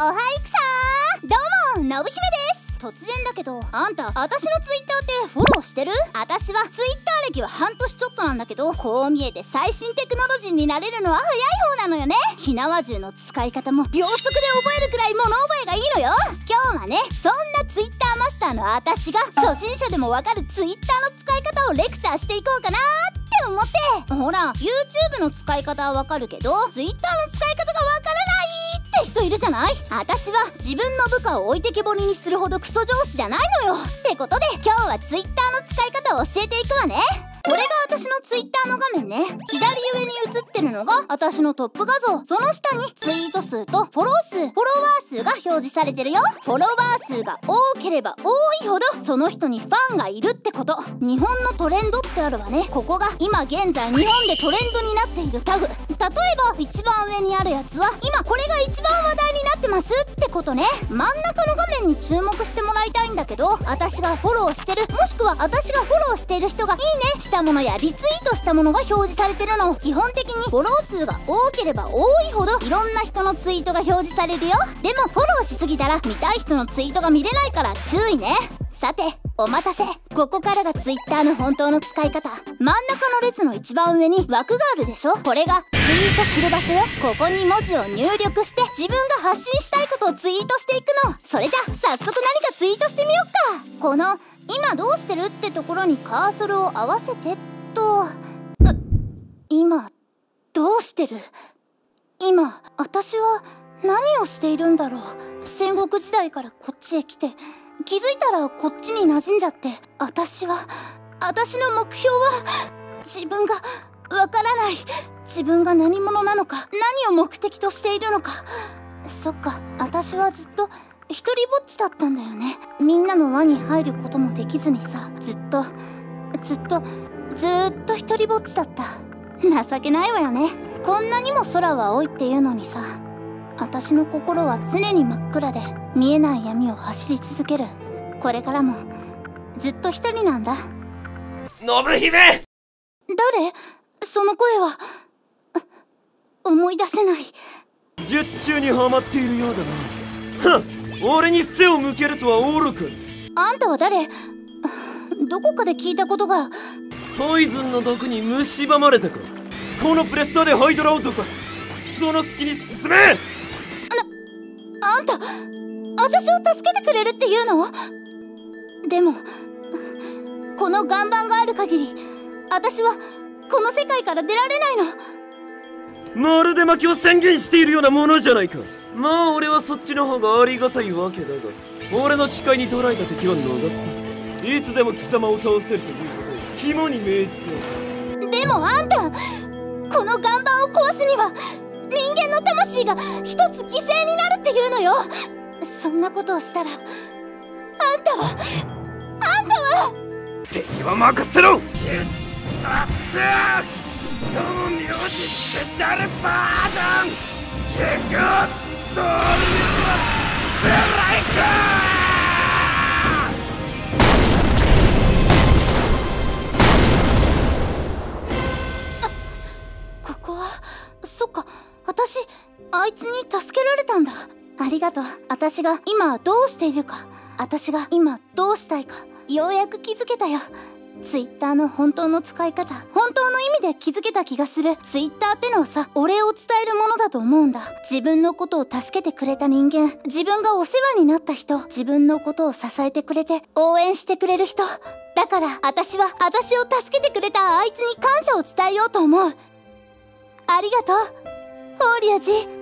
おはいくさー。どうものぶ姫です。突然だけどあんた私のツイッターってフォローしてる？私はツイッター歴は半年ちょっとなんだけどこう見えて最新テクノロジーになれるのは早い方なのよね。火縄銃の使い方も秒速で覚えるくらい物覚えがいいのよ。今日はねそんなツイッターマスターの私が初心者でもわかるツイッターの使い方をレクチャーしていこうかなって思って。ほら YouTube の使い方はわかるけど Twitter の使いって人いるじゃない？私は自分の部下を置いてけぼりにするほどクソ上司じゃないのよ。ってことで今日は Twitter の使い方を教えていくわね。これが私のツイッターの画面ね。左上に映ってるのが私のトップ画像。その下にツイート数とフォロー数フォロワー数が表示されてるよ。フォロワー数が多ければ多いほどその人にファンがいるってこと。日本のトレンドってあるわね。ここが今現在日本でトレンドになっているタグ。例えば一番上にあるやつは今これが一番話題になってますってことね。真ん中の画面に注目してもらいたいんだけど私がフォローしてるもしくは私がフォローしている人がいいね。したものやリツイートしたものが表示されてるの。基本的にフォロー数が多ければ多いほどいろんな人のツイートが表示されるよ。でもフォローしすぎたら見たい人のツイートが見れないから注意ね。さてお待たせ。ここからが Twitter の本当の使い方。真ん中の列の一番上に枠があるでしょ？これがツイートする場所よ。ここに文字を入力して自分が発信したいことをツイートしていくの。それじゃ早速何かツイートしてみよっか。この「今どうしてる?」ってところにカーソルを合わせてと。今どうしてる？今私は何をしているんだろう。戦国時代からこっちへ来て。気づいたらこっちに馴染んじゃって私は私の目標は自分がわからない自分が何者なのか何を目的としているのか。そっか私はずっと一人ぼっちだったんだよね。みんなの輪に入ることもできずにさずっとずっとずっと一人ぼっちだった。情けないわよね。こんなにも空は青いっていうのにさ。私の心は常に真っ暗で見えない闇を走り続ける。これからもずっと一人なんだ。信姫！誰？その声は思い出せない。術中にはまっているようだな。はっ俺に背を向けるとは愚かあんたは誰？どこかで聞いたことが。ポイズンの毒に蝕まれたかこのプレッサーでハイドラを溶かす。その隙に進めあんた私を助けてくれるっていうの？でもこの岩盤がある限り私はこの世界から出られないの。まるで負けを宣言しているようなものじゃないか。まあ俺はそっちの方がありがたいわけだが俺の視界に捉えた敵は逃す。いつでも貴様を倒せるということを肝に銘じておく。でもあんたこの岩盤を壊すには人間の魂が一つ犠牲になるっていうのよ。そんなことをしたらあんたはあんたは。敵は任せろ。必殺道明寺スペシャルバージョンキックドルブレイクここはそっか私あいつに助けられたんだ。ありがとう。私が今どうしているか。私が今どうしたいか。ようやく気づけたよ。ツイッターの本当の使い方。本当の意味で気づけた気がする。ツイッターってのはさお礼を伝えるものだと思うんだ。自分のことを助けてくれた人間。自分がお世話になった人。自分のことを支えてくれて応援してくれる人。だから私は私を助けてくれたあいつに感謝を伝えようと思う。ありがとう。法隆寺。